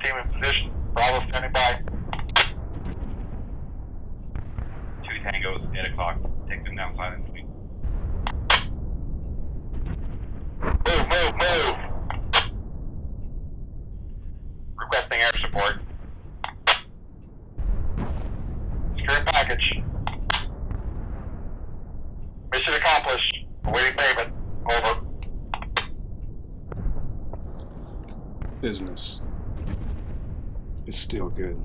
team in position. Bravo standing by. Two tangos, 8 o'clock. Take them down silently. Move, move, move. Requesting air support. Secure package. Mission accomplished. Awaiting payment. Over. Business is still good.